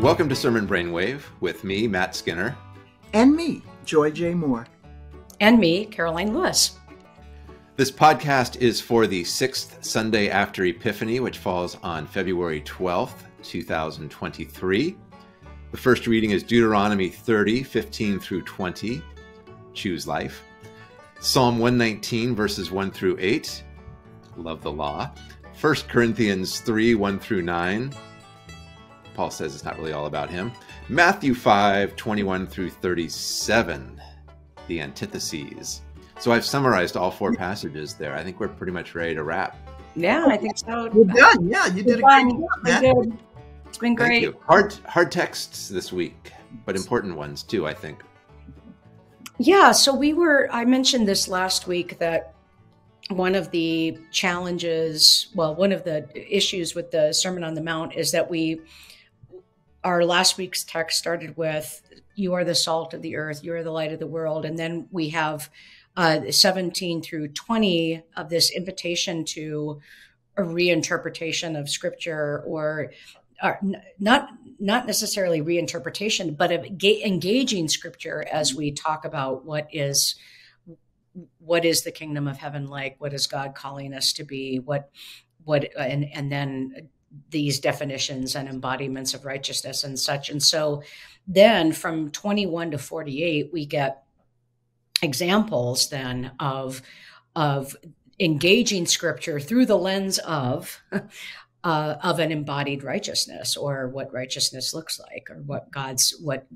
Welcome to Sermon Brainwave with me, Matt Skinner. And me, Joy J. Moore. And me, Karoline Lewis. This podcast is for the sixth Sunday after Epiphany, which falls on February 12th, 2023. The first reading is Deuteronomy 30, 15 through 20. Choose life. Psalm 119, verses 1 through 8. Love the law. 1 Corinthians 3, 1 through 9. Paul says it's not really all about him. Matthew 5, 21 through 37, the antitheses. So I've summarized all four passages there. I think we're pretty much ready to wrap. Yeah, I think so. We're done. Yeah, you did a great job, Matt. It's been Thank great. you. Hard, hard texts this week, but important ones too, I think. Yeah, so we were, I mentioned this last week that one of the challenges, well, one of the issues with the Sermon on the Mount is that we, our last week's text started with, You are the salt of the earth, you are the light of the world. And then we have uh, 17 through 20 of this invitation to a reinterpretation of scripture or n- not not necessarily reinterpretation, but of ga- engaging scripture as we talk about what is what is the kingdom of heaven like? What is God calling us to be? What what and and then these definitions and embodiments of righteousness and such. And so then from 21 to 48, we get examples then of of engaging scripture through the lens of uh, of an embodied righteousness or what righteousness looks like or what god's what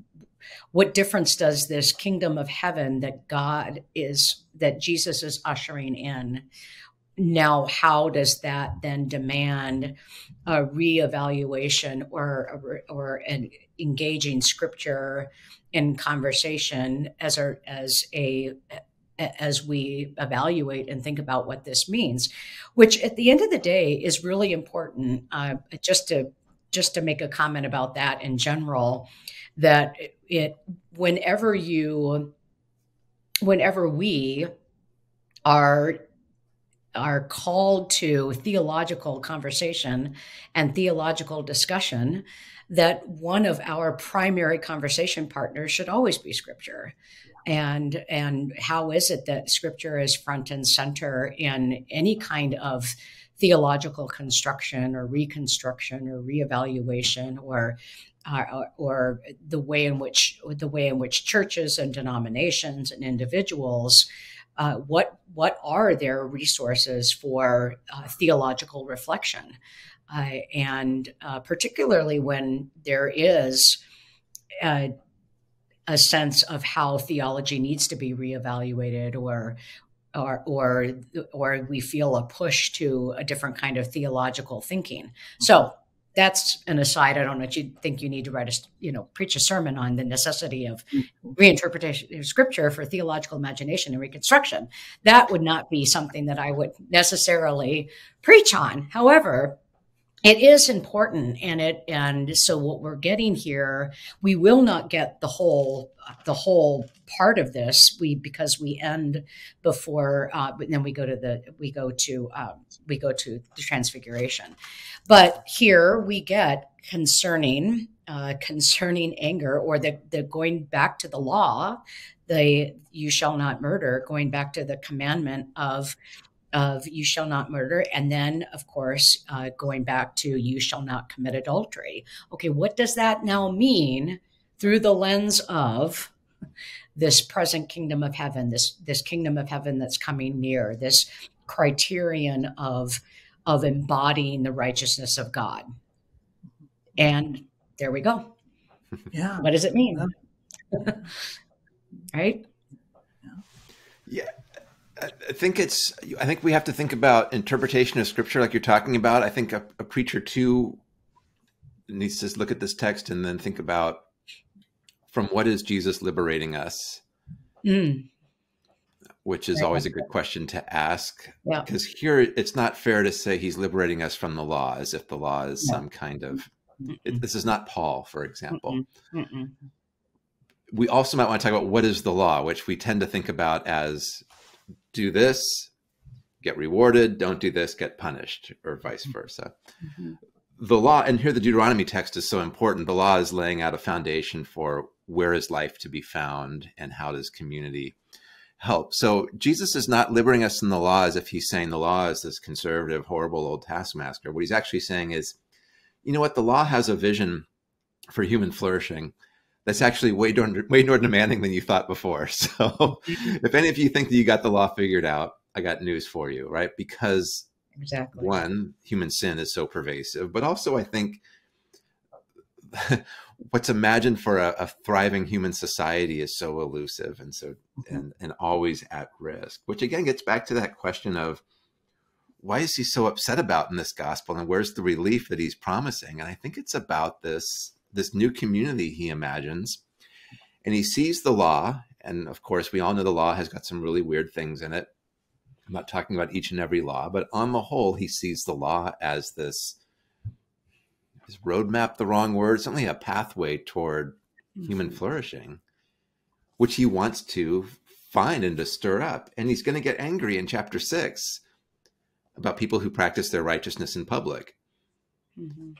what difference does this kingdom of heaven that god is that jesus is ushering in now how does that then demand a reevaluation or or an engaging scripture in conversation as a as a as we evaluate and think about what this means, which at the end of the day is really important. Uh, just to just to make a comment about that in general, that it whenever you whenever we are are called to theological conversation and theological discussion that one of our primary conversation partners should always be scripture. And and how is it that scripture is front and center in any kind of theological construction or reconstruction or reevaluation or uh, or the way in which the way in which churches and denominations and individuals uh, what what are their resources for uh, theological reflection uh, and uh, particularly when there is uh, a sense of how theology needs to be reevaluated or or or or we feel a push to a different kind of theological thinking. So that's an aside. I don't know if you think you need to write a you know preach a sermon on the necessity of mm-hmm. reinterpretation of scripture for theological imagination and reconstruction. That would not be something that I would necessarily preach on. However, it is important and it and so what we're getting here we will not get the whole the whole part of this. We because we end before uh, then we go to the we go to um, we go to the transfiguration. But here we get concerning uh, concerning anger or the, the going back to the law the you shall not murder going back to the commandment of of you shall not murder. And then, of course, uh, going back to you shall not commit adultery. Okay, what does that now mean through the lens of this present kingdom of heaven, this, this kingdom of heaven that's coming near, this criterion of, of embodying the righteousness of God? And there we go. Yeah. What does it mean? right? Yeah. I think it's. I think we have to think about interpretation of scripture, like you're talking about. I think a, a preacher too needs to look at this text and then think about from what is Jesus liberating us, Mm, which is always a good question to ask. yeah. Because here, it's not fair to say he's liberating us from the law as if the law is No. some kind of. It, this is not Paul, for example. Mm-mm, mm-mm. we also might want to talk about what is the law, which we tend to think about as do this, get rewarded, don't do this, get punished, or vice versa. Mhm. the law, and here the Deuteronomy text is so important. The law is laying out a foundation for where is life to be found and how does community help. So Jesus is not liberating us from the law as if he's saying the law is this conservative, horrible old taskmaster. What he's actually saying is, you know what, the law has a vision for human flourishing that's actually way more, way more demanding than you thought before. So if any of you think that you got the law figured out, I got news for you, right? Because exactly one, human sin is so pervasive, but also I think what's imagined for a, a, thriving human society is so elusive and so mm-hmm. and, and always at risk which again gets back to that question of why is he so upset about in this gospel and where's the relief that he's promising and i think it's about this this new community he imagines and he sees the law and of course we all know the law has got some really weird things in it i'm not talking about each and every law but on the whole he sees the law as this is roadmap the wrong word? Certainly a pathway toward mm-hmm. human flourishing, which he wants to find and to stir up. And he's going to get angry in chapter six about people who practice their righteousness in public. Mm-hmm.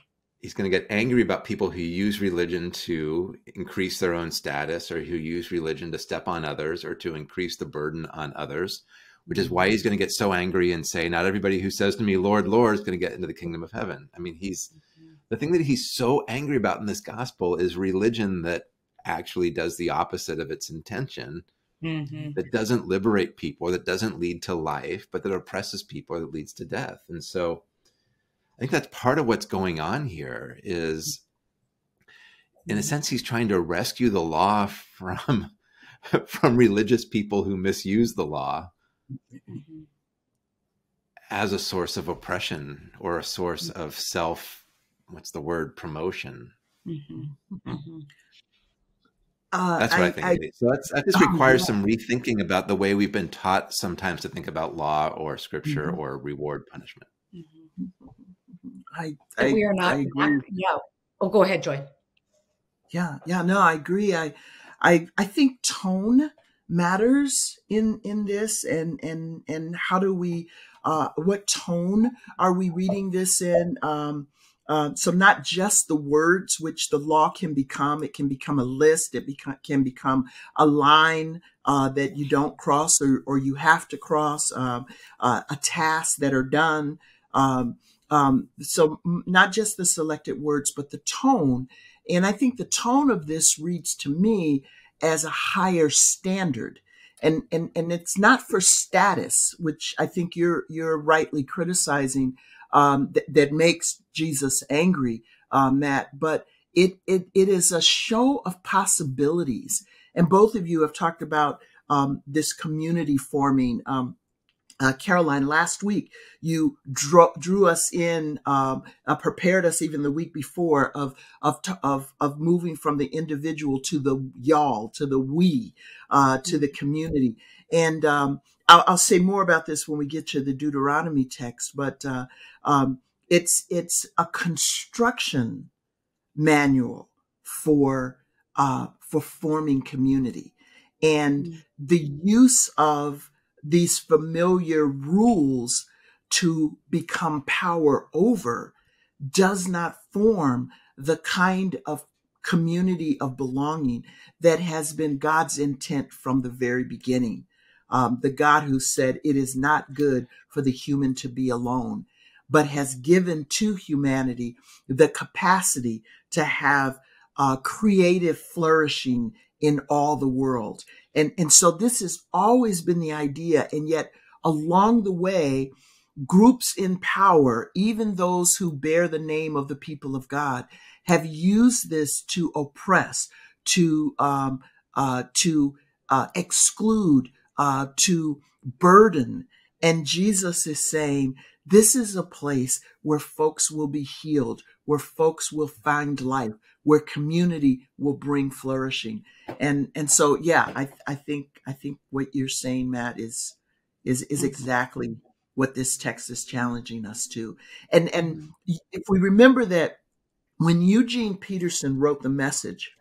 He's going to get angry about people who use religion to increase their own status or who use religion to step on others or to increase the burden on others, which is why he's going to get so angry and say, Not everybody who says to me, Lord, Lord, is going to get into the kingdom of heaven. I mean, he's the thing that he's so angry about in this gospel is religion that actually does the opposite of its intention mm-hmm. that doesn't liberate people that doesn't lead to life but that oppresses people that leads to death and so i think that's part of what's going on here is in a mm-hmm. sense he's trying to rescue the law from from religious people who misuse the law mm-hmm. as a source of oppression or a source mm-hmm. of self what's the word promotion. Mm-hmm. Mm-hmm. Uh, that's what I, I think. I, so that's, that just requires some rethinking about the way we've been taught sometimes to think about law or scripture mm-hmm. or reward punishment. I, I we are not. yeah. Oh, go ahead, Joy. Yeah, yeah. No, I agree. I, I, I think tone matters in in this, and and and how do we, uh, what tone are we reading this in? Um, uh, so not just the words which the law can become, it can become a list, it beca- can become a line uh, that you don't cross or, or you have to cross, um, uh, a task that are done. Um, um, so not just the selected words, but the tone. And I think the tone of this reads to me as a higher standard. And, and, and it's not for status, which I think you're, you're rightly criticizing um, th- that makes Jesus angry, uh, Matt. But it, it it is a show of possibilities, and both of you have talked about um, this community forming. Um, uh, Karoline, last week you drew, drew us in, um, uh, prepared us even the week before of of of of moving from the individual to the y'all, to the we, uh, to the community, and um, I'll, I'll, say more about this when we get to the Deuteronomy text, but uh, um, it's it's a construction manual for uh, for forming community, and mm-hmm. the use of these familiar rules to become power over does not form the kind of community of belonging that has been God's intent from the very beginning. Um, the God who said it is not good for the human to be alone, but has given to humanity the capacity to have uh, creative flourishing in all the world. And, and so this has always been the idea. And yet along the way, groups in power, even those who bear the name of the people of God, have used this to oppress, to um, uh, to uh, exclude, uh, to burden. And Jesus is saying, this is a place where folks will be healed, where folks will find life, where community will bring flourishing. And, and so, yeah, I, I think, I think what you're saying, Matt, is, is, is exactly what this text is challenging us to. And, and mm-hmm. if we remember that when Eugene Peterson wrote the message,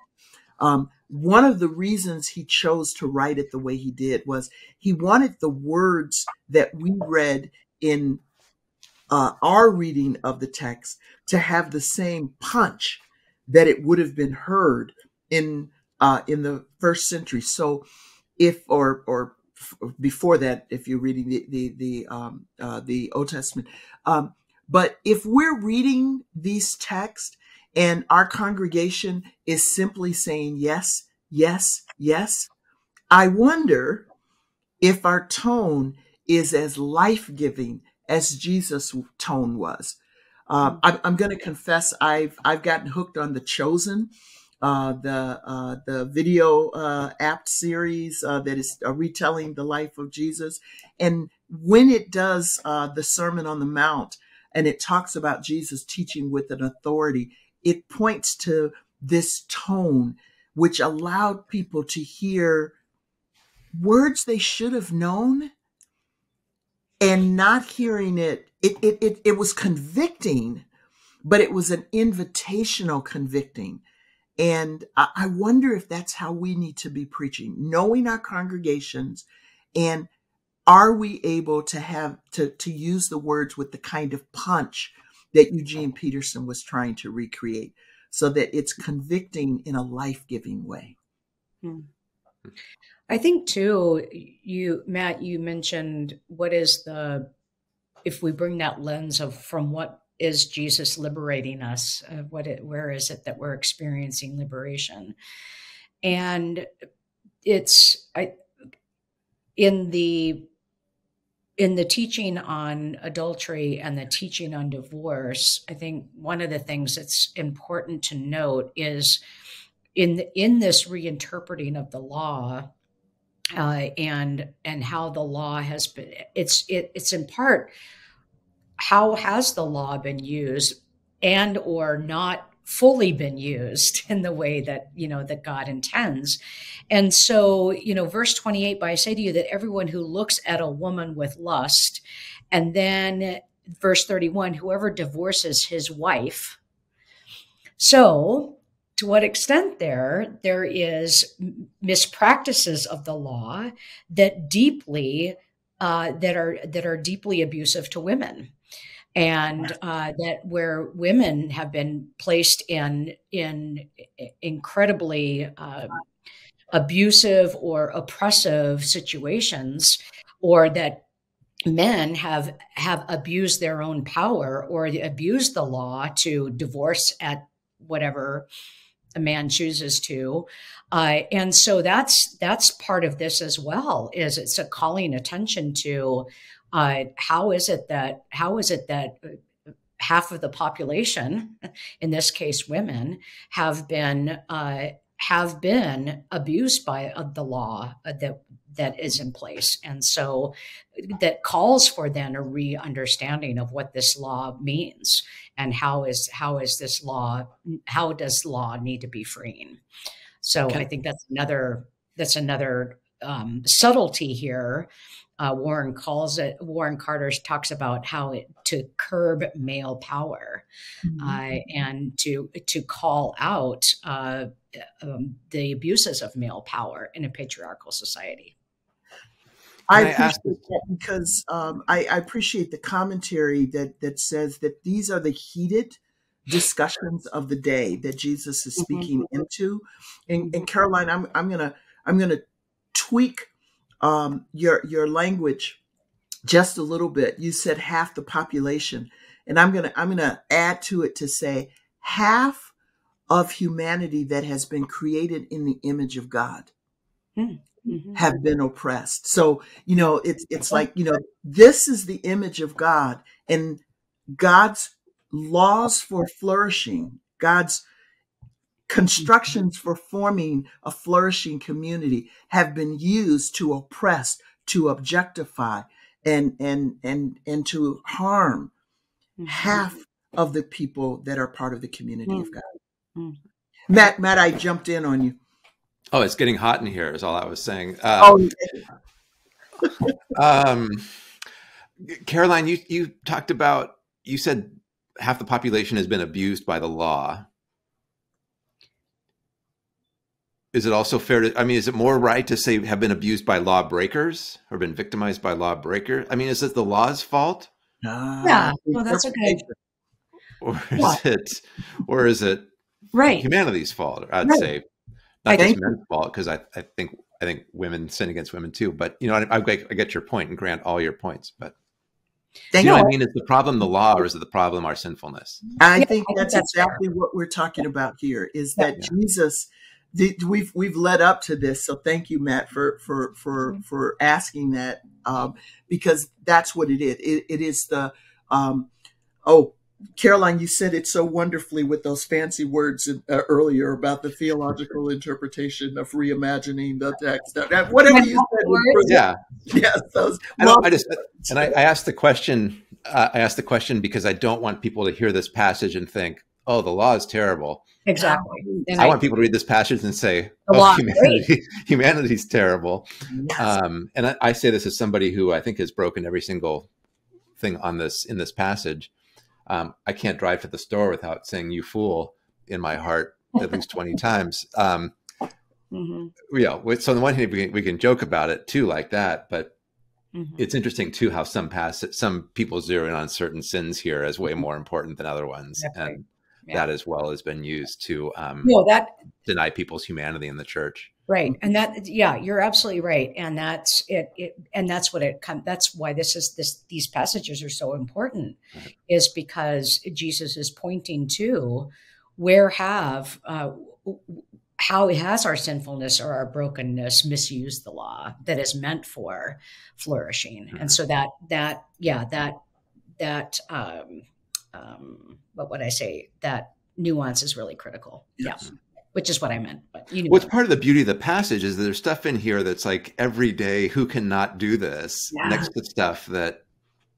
um, one of the reasons he chose to write it the way he did was he wanted the words that we read in uh, our reading of the text to have the same punch that it would have been heard in uh, in the first century. So, if or or before that, if you're reading the the the um, uh, the Old Testament, um, but if we're reading these texts and our congregation is simply saying yes, yes, yes, I wonder if our tone is as life giving as Jesus' tone was. Uh, I'm, I'm going to confess I've I've gotten hooked on the Chosen, uh, the uh, the video uh, apt series uh, that is retelling the life of Jesus, and when it does uh, the Sermon on the Mount and it talks about Jesus teaching with an authority, it points to this tone which allowed people to hear words they should have known and not hearing it it it it, it was convicting but it was an invitational convicting and I, I wonder if that's how we need to be preaching knowing our congregations and are we able to have to to use the words with the kind of punch that Eugene Peterson was trying to recreate so that it's convicting in a life-giving way hmm. I think too, you Matt, you mentioned what is the if we bring that lens of from what is Jesus liberating us, uh, what it, where is it that we're experiencing liberation, and it's I in the in the teaching on adultery and the teaching on divorce, I think one of the things that's important to note is in in this reinterpreting of the law uh, and and how the law has been it's it, it's in part how has the law been used and or not fully been used in the way that you know that God intends. And so, you know, verse 28, but I say to you that everyone who looks at a woman with lust, and then verse 31, whoever divorces his wife. So to what extent there there is mispractices of the law that deeply uh, that are that are deeply abusive to women. And uh, that where women have been placed in in incredibly uh, abusive or oppressive situations or that men have have abused their own power or abused the law to divorce at whatever a man chooses to. Uh, and so that's that's part of this as well. Is it's a calling attention to uh, how is it that how is it that uh, half of the population, in this case women, have been uh, have been abused by uh, the law uh, that that is in place, and so that calls for then a re-understanding of what this law means and how is how is this law how does law need to be freeing so okay. i think that's another that's another um, subtlety here uh, warren calls it warren carter talks about how it to curb male power mm-hmm. uh, and to to call out uh, um, the abuses of male power in a patriarchal society I, I appreciate that because um, I, I, appreciate the commentary that that says that these are the heated discussions of the day that Jesus is mm-hmm. speaking mm-hmm. into. And, and, mm-hmm. I'm I'm gonna I'm gonna tweak um, your your language just a little bit. You said half the population, and I'm gonna I'm gonna add to it to say half of humanity that has been created in the image of God. Mm mm-hmm. have been oppressed. So, you know, it's it's like, you know, this is the image of God and God's laws for flourishing, God's constructions for forming a flourishing community have been used to oppress, to objectify and and and and to harm mm-hmm. half of the people that are part of the community mm-hmm. of God. Mm-hmm. Matt, Matt, I jumped in on you. Oh, it's getting hot in here. Is all I was saying. Uh, oh. um, Karoline, you you talked about. You said half the population has been abused by the law. Is it also fair to? I mean, is it more right to say have been abused by lawbreakers or been victimized by lawbreakers? I mean, is it the law's fault Ah, Yeah, well, that's okay. or is What? it or is it Right. humanity's fault? I'd Right. say I not just think- men's fault because I, I think I think women sin against women too. But you know, I, I, get- I get your point and grant all your points. But Thank you know what I mean? Is the problem the law or is it the problem our sinfulness? I Yeah, think I that's, that's fair. exactly what we're talking about here. Is Yeah. that Jesus? The, we've we've led up to this, so thank you, Matt, for for for for asking that, um, because that's what it is. It, it is the um, oh, Karoline, you said it so wonderfully with those fancy words in, uh, earlier about the theological interpretation of reimagining the text. Uh, Whatever you said. Yeah, yes, those. I, well, I just and I, I asked the question. Uh, I asked the question because I don't want people to hear this passage and think, "Oh, the law is terrible." Exactly. And I I- want people to read this passage and say, "Oh, law is humanity, humanity's terrible." yes. Um, and I, I say this as somebody who I think has broken every single thing on this in this passage. Um, I can't drive to the store without saying "you fool" in my heart at least twenty times. Um, Mhm, yeah. with- So on the one hand, we can, we can joke about it too, like that. But mhm. it's interesting too how some pass some people zero in on certain sins here as way more important than other ones, That's right. and Yeah. that as well has been used to um, No, that deny people's humanity in the church. Right, and that yeah, you're absolutely right, and that's it. it and that's what it comes. That's why this is this. These passages are so important, Right. is because Jesus is pointing to where have uh, how has our sinfulness or our brokenness misused the law that is meant for flourishing, and so that that yeah that that um, um, what would I say that nuance is really critical. Yes. Yeah, which is what I meant. But you knew What's what- part of the beauty of the passage is that there's stuff in here that's like every day, who cannot do this Yeah. next to stuff that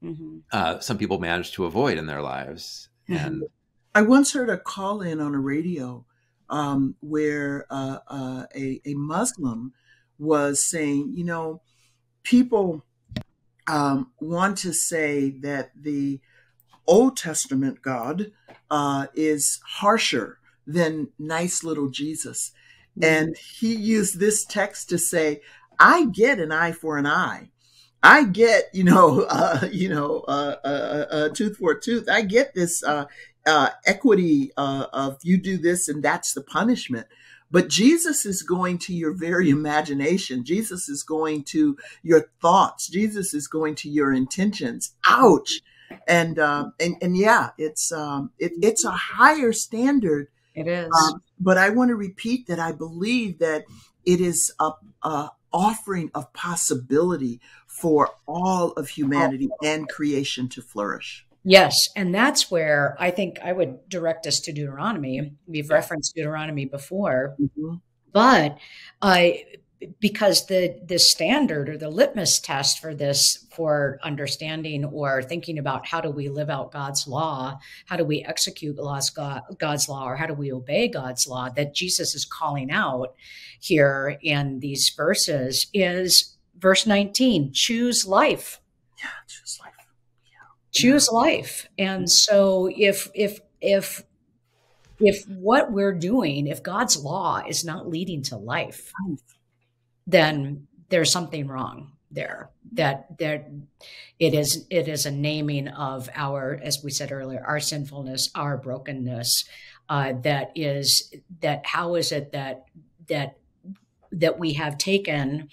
Mhm. uh, some people manage to avoid in their lives. Mhm. And I once heard a call in on a radio um, where uh, uh, a, a Muslim was saying, you know, people um, want to say that the Old Testament God uh, is harsher than nice little Jesus. And he used this text to say, I get an eye for an eye. I get, you know, uh, you know, uh, uh, uh, tooth for a tooth. I get this uh, uh, equity uh, of you do this and that's the punishment. But Jesus is going to your very imagination. Jesus is going to your thoughts. Jesus is going to your intentions. Ouch! And um, and and yeah, it's um, it, it's a higher standard It is. um, but I want to repeat that I believe that it is a, a offering of possibility for all of humanity and creation to flourish. yes. And that's where I think I would direct us to Deuteronomy. We've referenced Deuteronomy before, Mhm. but I because the the standard or the litmus test for this for understanding or thinking about how do we live out God's law, how do we execute God's, God's law, or how do we obey God's law that Jesus is calling out here in these verses is verse 19 choose life. Yeah, just like choose life. And mm-hmm. so if if if if what we're doing if god's law is not leading to life then there's something wrong there that that it is it is a naming of our as we said earlier our sinfulness our brokenness uh, that is that how is it that that that we have taken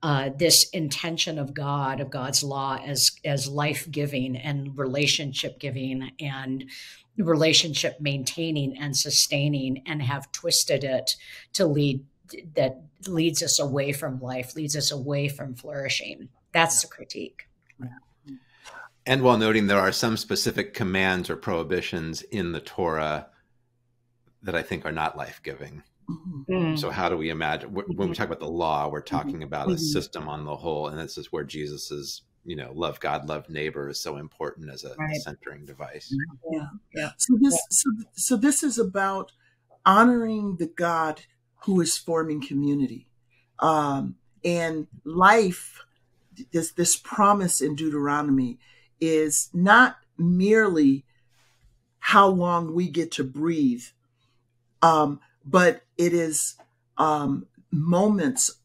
uh, this intention of God, of God's law, as as life giving and relationship giving and relationship maintaining and sustaining, and have twisted it to lead that leads us away from life, leads us away from flourishing. That's the critique. and while noting there are some specific commands or prohibitions in the Torah that I think are not life giving. Mm. So how do we imagine when we talk about the law, we're talking about a Mhm. system on the whole, and this is where Jesus is, you know, love God, love neighbor is so important as a Right. centering device. So this, so, so this is about honoring the God who is forming community, um, and life. This this promise in Deuteronomy is not merely how long we get to breathe, um, but it is um, moments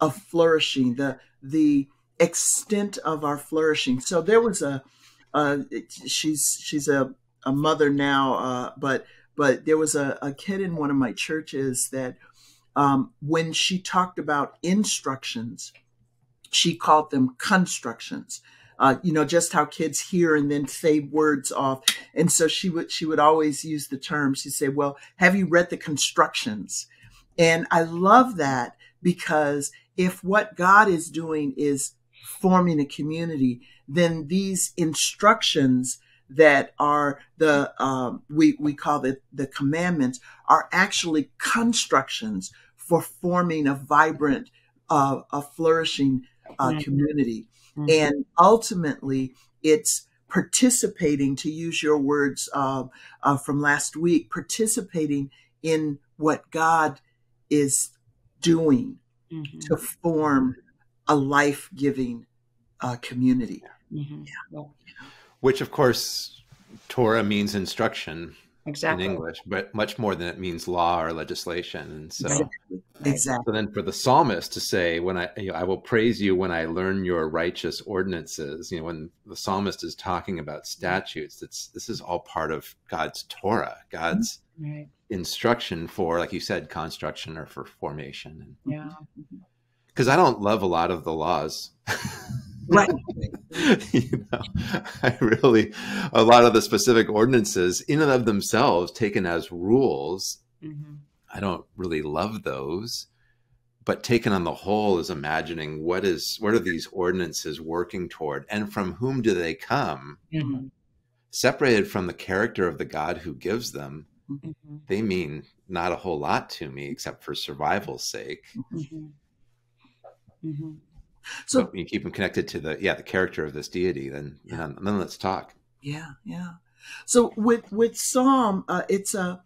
of flourishing. The the extent of our flourishing. So there was a uh, she's she's a, a mother now, uh, but but there was a, a kid in one of my churches that um, when she talked about instructions, she called them constructions. Uh, you know, just how kids hear and then say words off. And so she would she would always use the term. She'd say, "Well, have you read the constructions?" And I love that because if what God is doing is forming a community, then these instructions that are the um, we we call it the commandments are actually constructions for forming a vibrant, uh, a flourishing uh, mm-hmm. community, mm-hmm. and ultimately it's participating to use your words uh, uh from last week participating in what god is doing mm-hmm. to form a life-giving uh, community. Mm-hmm. Yeah. Which, of course, Torah means instruction exactly. in English, but much more than it means law or legislation. And so, exactly. exactly. So then, for the psalmist to say, "When I, you know, I will praise you when I learn your righteous ordinances," you know, when the psalmist is talking about statutes, that's this is all part of God's Torah, mm-hmm. God's right. instruction for, like you said, construction or for formation. Yeah. Mm-hmm. Because I don't love a lot of the laws. Right. you know, I really, a lot of the specific ordinances in and of themselves taken as rules, mm-hmm. I don't really love those. But taken on the whole is imagining what is, what are these ordinances working toward and from whom do they come? Mm-hmm. Separated from the character of the God who gives them, mm-hmm. they mean not a whole lot to me except for survival's sake. Mm-hmm. So but you keep them connected to the yeah the character of this deity. Then yeah, then let's talk. Yeah, yeah. So with with Psalm, uh, it's a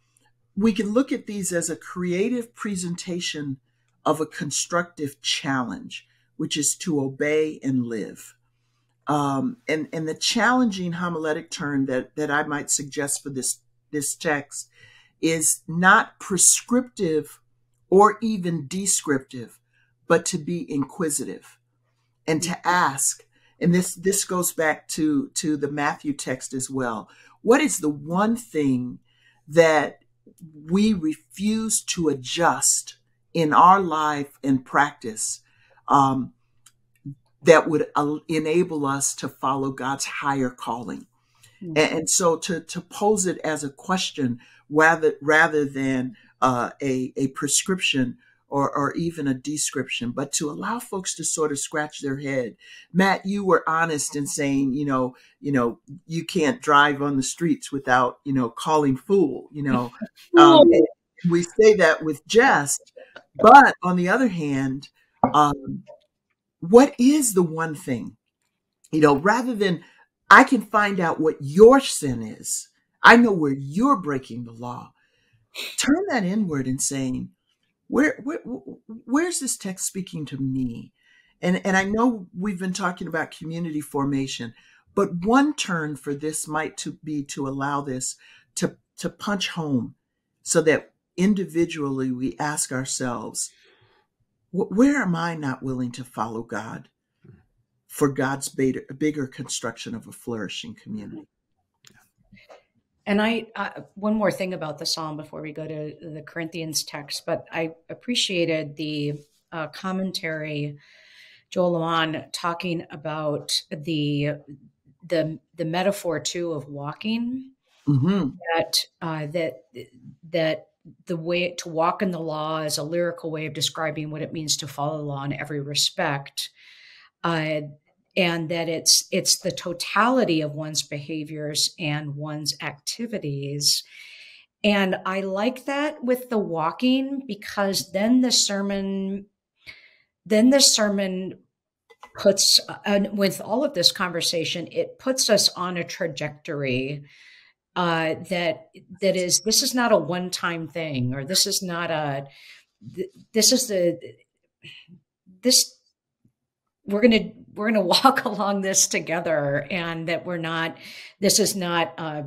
we can look at these as a creative presentation of a constructive challenge, which is to obey and live. Um, and and the challenging homiletic turn that that I might suggest for this this text is not prescriptive or even descriptive, but to be inquisitive and to ask and this this goes back to to the Matthew text as well. What is the one thing that we refuse to adjust in our life and practice um, that would uh, enable us to follow God's higher calling? Mm-hmm. And, and, so to to pose it as a question rather rather than uh, a a prescription or, or even a description, but to allow folks to sort of scratch their head. Matt, you were honest in saying, you know, you know, you can't drive on the streets without, you know, calling fool, you know. Um, we say that with jest, but on the other hand, um, what is the one thing, you know, rather than I can find out what your sin is, I know where you're breaking the law. Turn that inward and saying, where, where where's this text speaking to me? And and I know we've been talking about community formation, but one turn for this might to be to allow this to to punch home so that individually we ask ourselves where am I not willing to follow God for God's bigger, bigger construction of a flourishing community? And I, uh, one more thing about the psalm before we go to the Corinthians text, but I appreciated the uh, commentary, Joel LeMon talking about the the the metaphor too of walking. Mm-hmm. That uh, that that the way to walk in the law is a lyrical way of describing what it means to follow the law in every respect. Uh, and that it's it's the totality of one's behaviors and one's activities. And i like that with the walking because then the sermon then the sermon puts and with all of this conversation it puts us on a trajectory uh, that that is this is not a one time thing or this is not a this is the this we're going to we're going to walk along this together and that we're not this is not uh,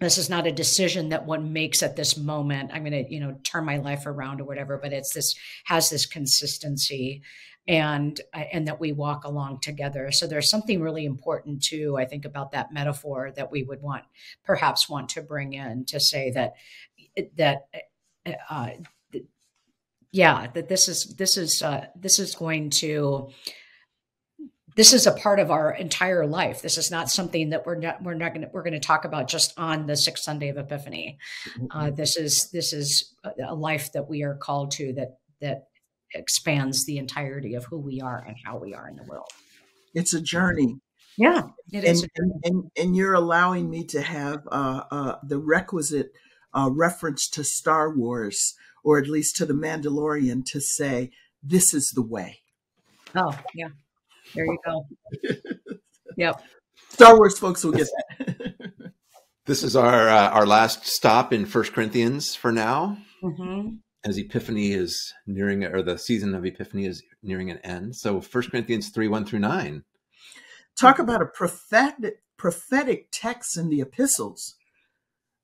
this is not a decision that one makes at this moment. I'm going to you know turn my life around or whatever but it's this has this consistency and and that we walk along together. So there's something really important too i think about that metaphor that we would want perhaps want to bring in to say that that uh, yeah that this is this is uh, this is going to this is a part of our entire life. This is not something that we're not we're not going to we're going to talk about just on the sixth Sunday of Epiphany. Uh, mm-hmm. this is this is a life that we are called to that that expands the entirety of who we are and how we are in the world. It's a journey. Yeah, it and, and, and, and, you're allowing me to have uh, uh, the requisite uh, reference to Star Wars, or at least to the Mandalorian, to say this is the way. Oh, yeah. There you go. yep. Star Wars folks will get that. this is our uh, our last stop in First Corinthians for now. Mm-hmm. As Epiphany is nearing, or the season of Epiphany is nearing an end. So, First Corinthians three one through nine. Talk about a prophetic prophetic text in the epistles.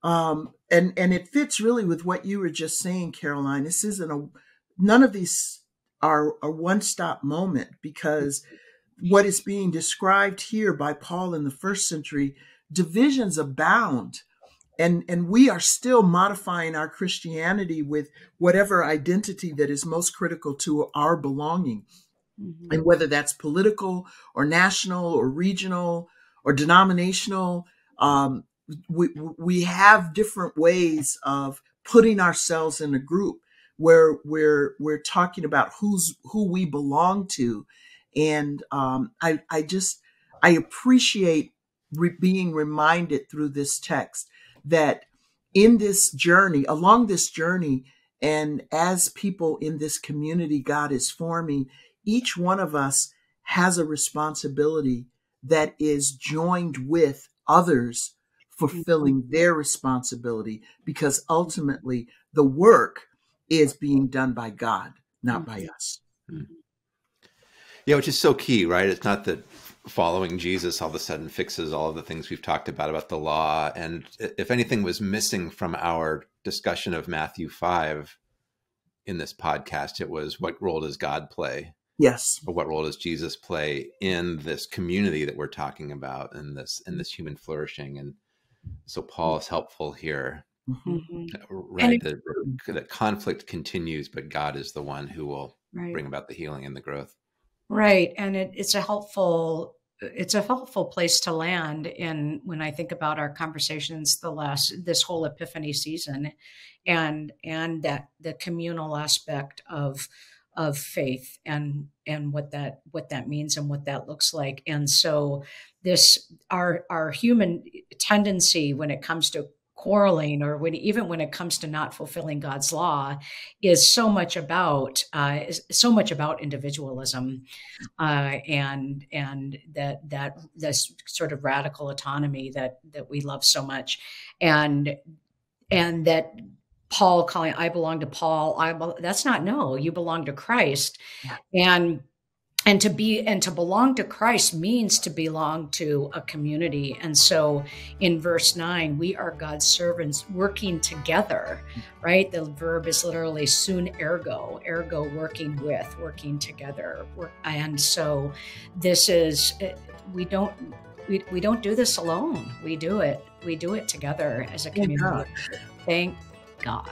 Um, and and it fits really with what you were just saying, Karoline. This isn't a none of these are a one stop moment because what is being described here by Paul in the first century, divisions abound. And, and we are still modifying our Christianity with whatever identity that is most critical to our belonging. Mm-hmm. And whether that's political or national or regional or denominational, um, we, we have different ways of putting ourselves in a group where we're, we're talking about who's, who we belong to and um, I, I just, I appreciate re- being reminded through this text that in this journey, along this journey, and as people in this community God is forming, each one of us has a responsibility that is joined with others fulfilling mm-hmm. their responsibility because ultimately the work is being done by God, not by mm-hmm. us. Yeah, which is so key, right? It's not that following Jesus all of a sudden fixes all of the things we've talked about about the law. And if anything was missing from our discussion of Matthew 5 in this podcast, it was what role does God play? Yes. Or what role does Jesus play in this community that we're talking about and this in this human flourishing? And so Paul is helpful here. Mm-hmm. Right. That, that conflict continues, but God is the one who will right. bring about the healing and the growth. Right. And it, it's a helpful it's a helpful place to land in when I think about our conversations the last this whole epiphany season and and that the communal aspect of of faith and and what that what that means and what that looks like. And so this our our human tendency when it comes to quarreling or when even when it comes to not fulfilling god's law is so much about uh, so much about individualism uh, and and that that this sort of radical autonomy that that we love so much. And and that paul calling i belong to paul i that's not no you belong to christ. And and to be and to belong to Christ means to belong to a community. And so in verse 9, we are God's servants working together, right? The verb is literally sun ergo, ergo working with, working together. And so this is we don't we, we don't do this alone. We do it. We do it together as a community. Thank God.